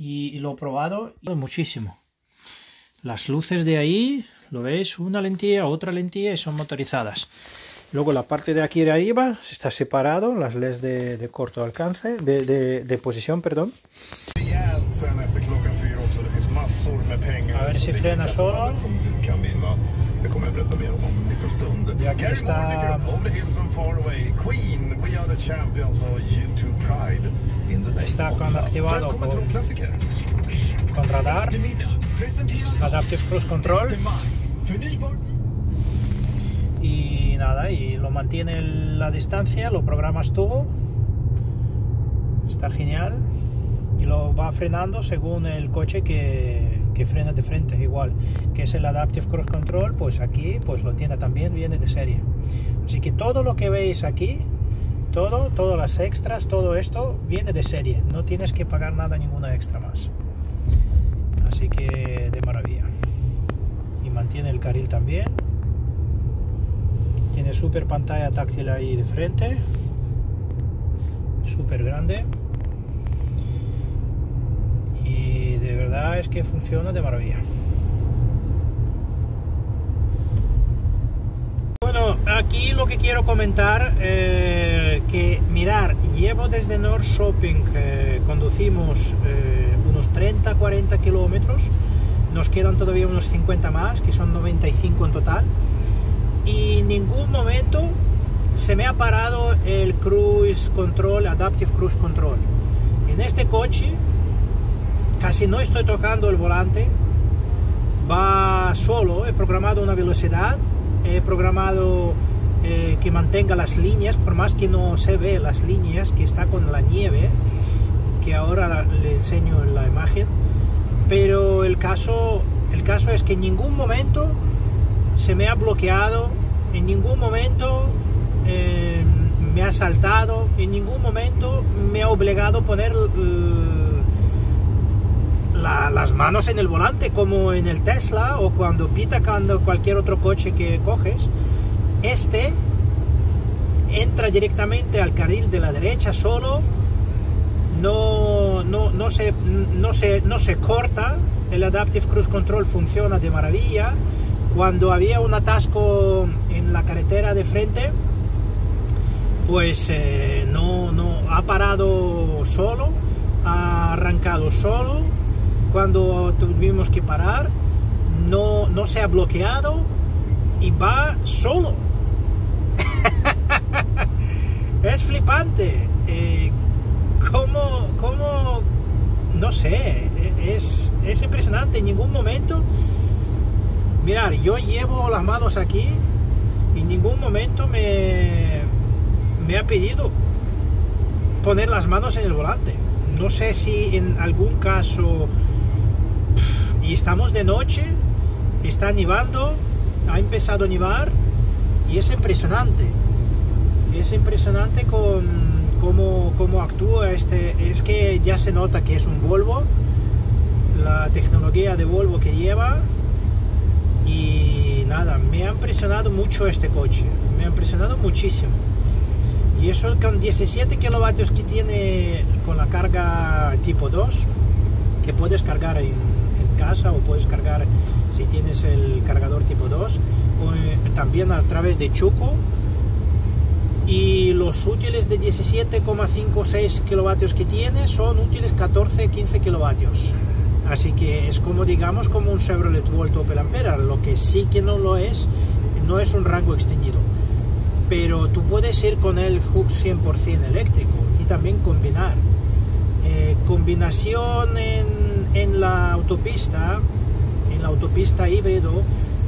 y, lo he probado muchísimo. Las luces de ahí, lo veis, una lentilla, otra lentilla y son motorizadas. Luego la parte de aquí de arriba se está separado, las LEDs de, corto alcance, de, de, posición, perdón. A ver si frena solo. Y aquí está está activado con, con radar, Adaptive Cruise Control. Y nada, y lo mantiene la distancia, lo programas tú, está genial. Y lo va frenando según el coche que, que, frena de frente igual que es el Adaptive Cruise Control pues aquí pues lo tiene también viene de serie así que todo lo que veis aquí todo, todas las extras, todo esto viene de serie. No tienes que pagar nada, ninguna extra más. Así que de maravilla. Y mantiene el carril también. Tiene super pantalla táctil ahí de frente. Súper grande. Y de verdad es que funciona de maravilla. aquí lo que quiero comentar, eh, que mirar, llevo desde North Shopping, eh, conducimos eh, unos 30-40 kilómetros, nos quedan todavía unos 50 más, que son 95 en total, y en ningún momento se me ha parado el Cruise Control, Adaptive Cruise Control. En este coche casi no estoy tocando el volante, va solo, he programado una velocidad, he programado eh, que mantenga las líneas, por más que no se ve las líneas que está con la nieve, que ahora le enseño en la imagen, pero el caso, el caso es que en ningún momento se me ha bloqueado, en ningún momento eh, me ha saltado, en ningún momento me ha obligado a poner las manos en el volante como en el Tesla o cuando pita cuando cualquier otro coche que coges este entra directamente al carril de la derecha solo no, no, no, se, no, se, no se corta el Adaptive Cruise Control funciona de maravilla. Cuando había un atasco en la carretera de frente pues eh, no, no ha parado solo ha arrancado solo cuando tuvimos que parar, no, no se ha bloqueado y va solo. es flipante. Eh, como, como, no sé, es, es impresionante. En ningún momento, mirar, yo llevo las manos aquí y en ningún momento me, me ha pedido poner las manos en el volante. No sé si en algún caso y estamos de noche, está nevando, ha empezado a nevar y es impresionante. Es impresionante con cómo, cómo actúa este. Es que ya se nota que es un Volvo, la tecnología de Volvo que lleva. Y nada, me ha impresionado mucho este coche, me ha impresionado muchísimo. Y eso con 17 kilovatios que tiene con la carga tipo 2, que puedes cargar en casa o puedes cargar si tienes el cargador tipo 2 o eh, también a través de Chuco. Y los útiles de 17,56 kilovatios que tiene son útiles 14-15 kilovatios. Así que es como digamos como un Chevrolet Volt Opel Ampera lo que sí que no lo es no es un rango extendido pero tú puedes ir con el hook 100% eléctrico y también combinar. Eh, combinación en en la autopista, en la autopista híbrido,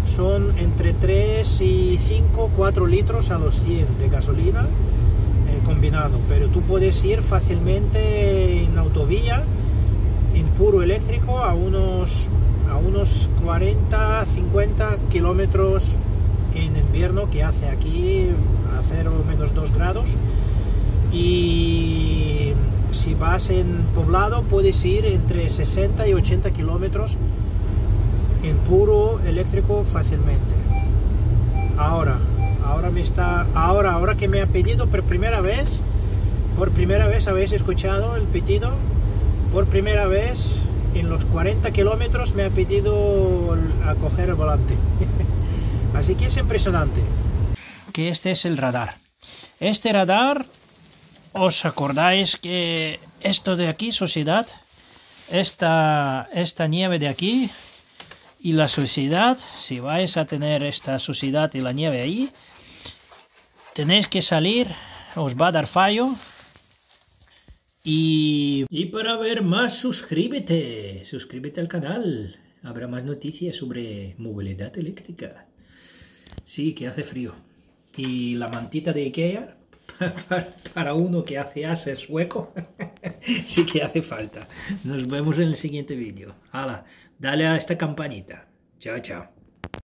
son entre 3 y 5, 4 litros a los 100 de gasolina eh, combinado, pero tú puedes ir fácilmente en autovía, en puro eléctrico, a unos, a unos 40, 50 kilómetros en invierno que hace aquí a 0 menos 2 grados si vas en poblado puedes ir entre 60 y 80 kilómetros en puro eléctrico fácilmente. Ahora, ahora me está, ahora, ahora que me ha pedido por primera vez, por primera vez habéis escuchado el pedido, por primera vez en los 40 kilómetros me ha pedido a coger el volante. Así que es impresionante. Que este es el radar. Este radar, ¿os acordáis que esto de aquí, sociedad, esta, esta nieve de aquí y la sociedad, si vais a tener esta sociedad y la nieve ahí, tenéis que salir, os va a dar fallo. Y, y para ver más, suscríbete, suscríbete al canal. Habrá más noticias sobre movilidad eléctrica. Sí, que hace frío. Y la mantita de Ikea, para uno que hace ases hueco, sí que hace falta. Nos vemos en el siguiente vídeo. Hala, dale a esta campanita. Chao, chao.